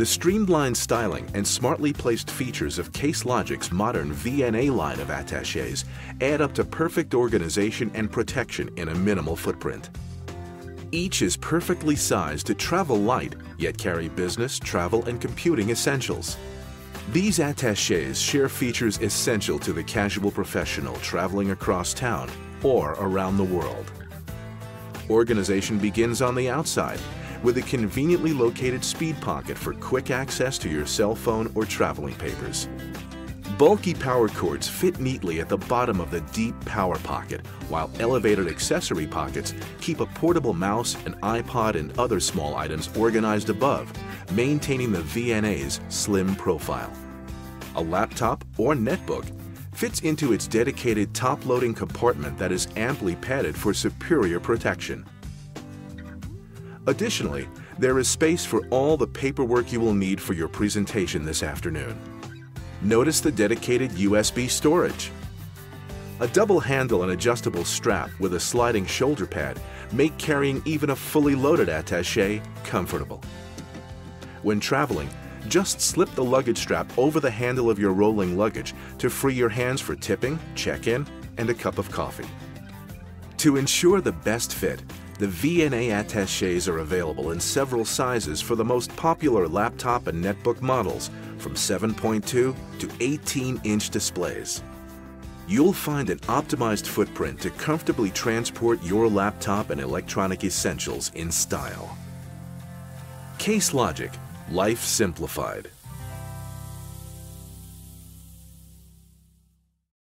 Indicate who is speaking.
Speaker 1: The streamlined styling and smartly placed features of Case Logic's modern VNA line of attachés add up to perfect organization and protection in a minimal footprint. Each is perfectly sized to travel light, yet carry business, travel, and computing essentials. These attachés share features essential to the casual professional traveling across town or around the world. Organization begins on the outside with a conveniently located speed pocket for quick access to your cell phone or traveling papers. Bulky power cords fit neatly at the bottom of the deep power pocket, while elevated accessory pockets keep a portable mouse, an iPod, and other small items organized above, maintaining the VNA's slim profile. A laptop or netbook fits into its dedicated top-loading compartment that is amply padded for superior protection. Additionally, there is space for all the paperwork you will need for your presentation this afternoon. Notice the dedicated USB storage. A double handle and adjustable strap with a sliding shoulder pad make carrying even a fully loaded attaché comfortable. When traveling, just slip the luggage strap over the handle of your rolling luggage to free your hands for tipping, check-in, and a cup of coffee. To ensure the best fit, the VNA attachés are available in several sizes for the most popular laptop and netbook models from 7.2 to 18-inch displays. You'll find an optimized footprint to comfortably transport your laptop and electronic essentials in style. Case Logic, life simplified.